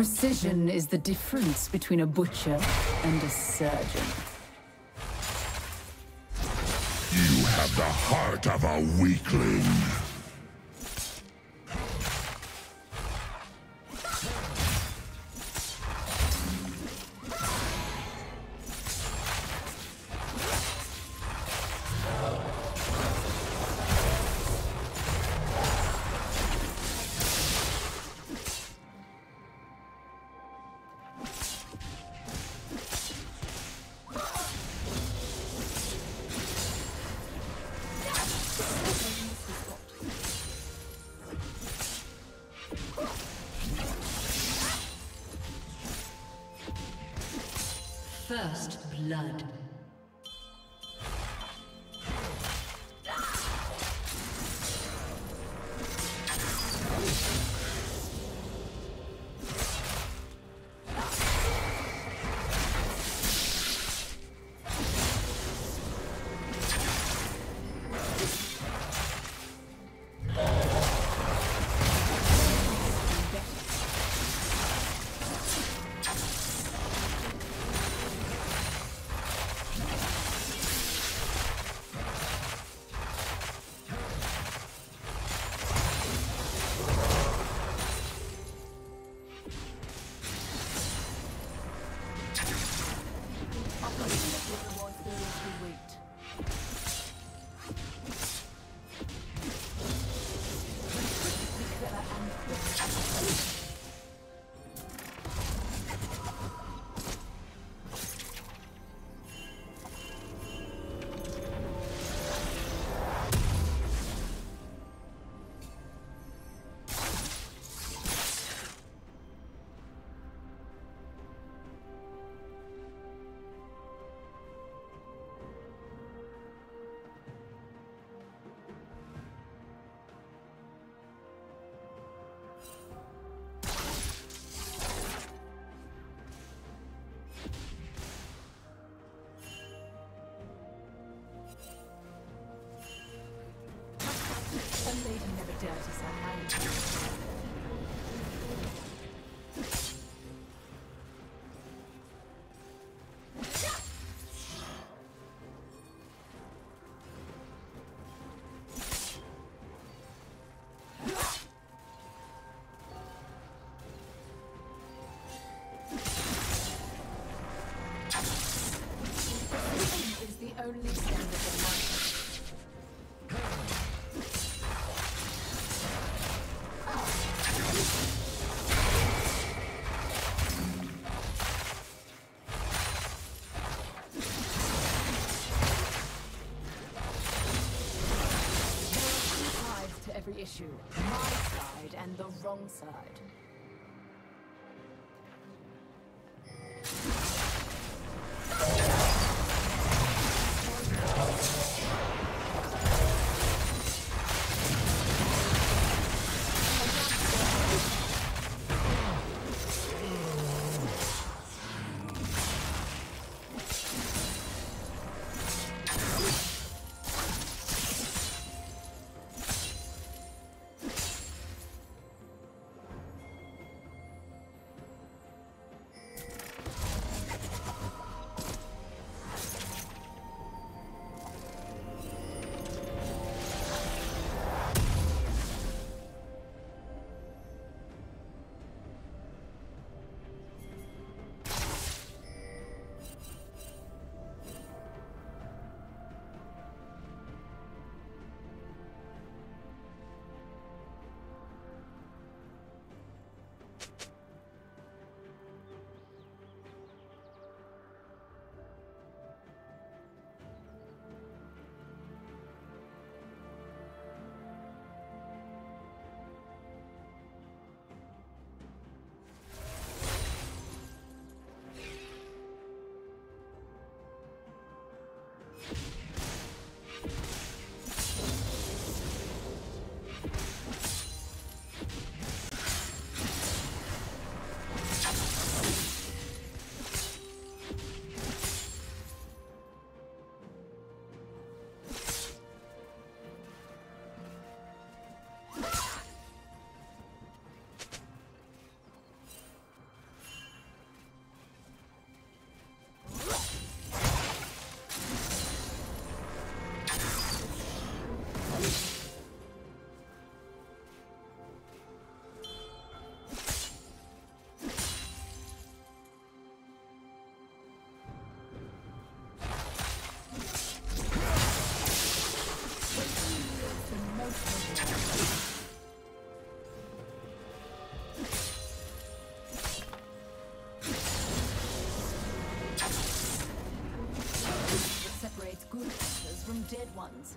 Precision is the difference between a butcher and a surgeon. You have the heart of a weakling. First blood. Issue. My side and the wrong side. Ones.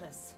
Reckless.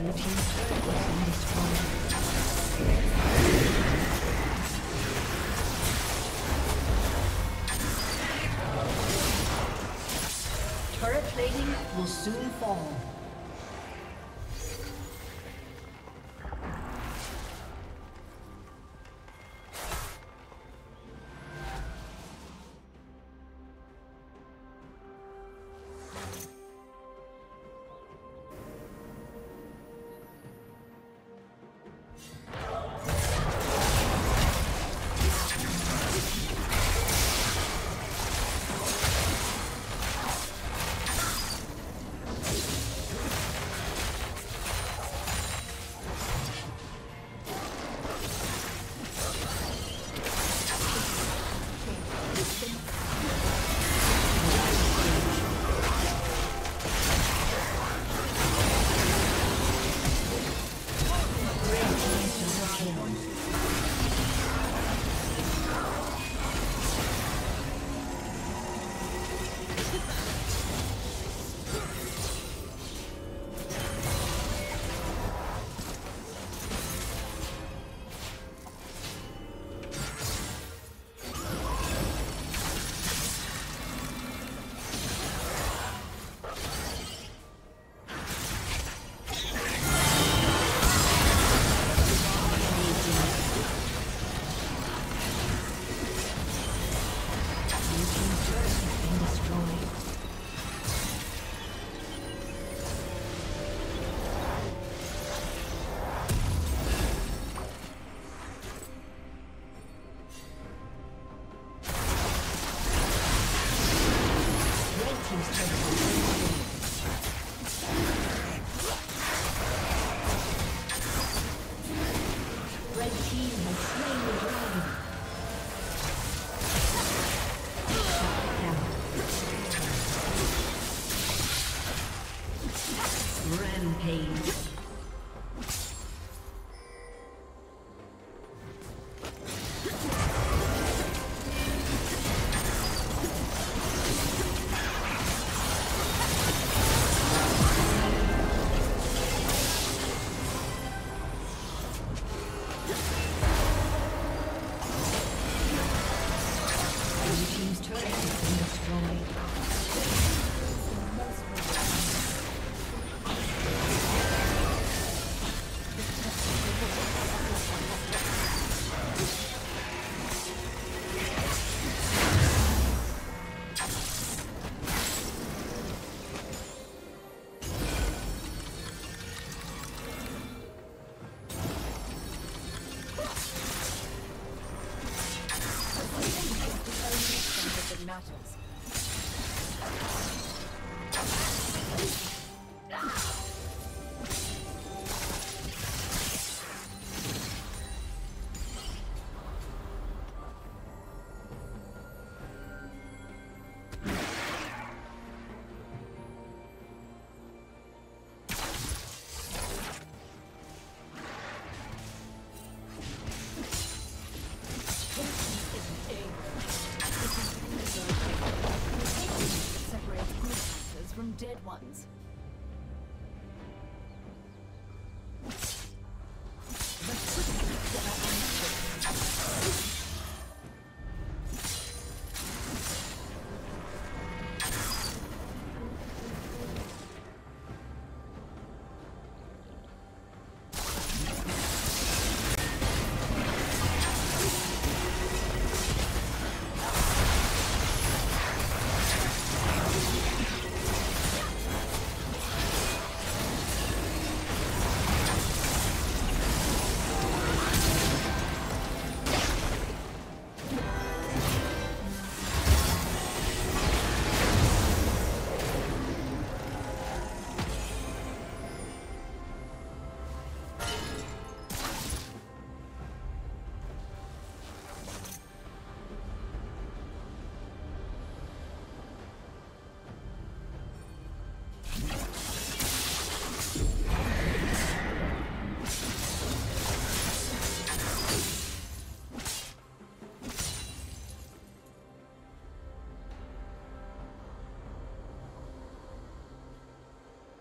Blue team's turret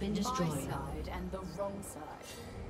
been destroyed. My side and the wrong side.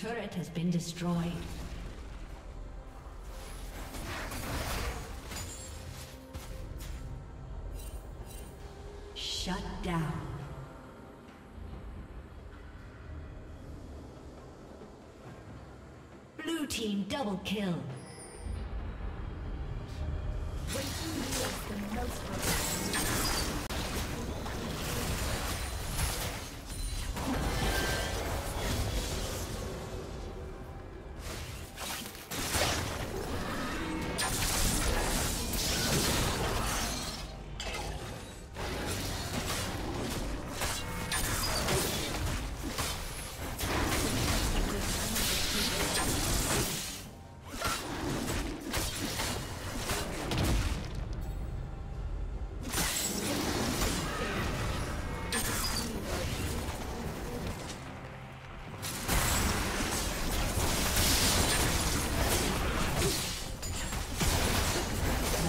turret has been destroyed. Shut down. Blue team double kill.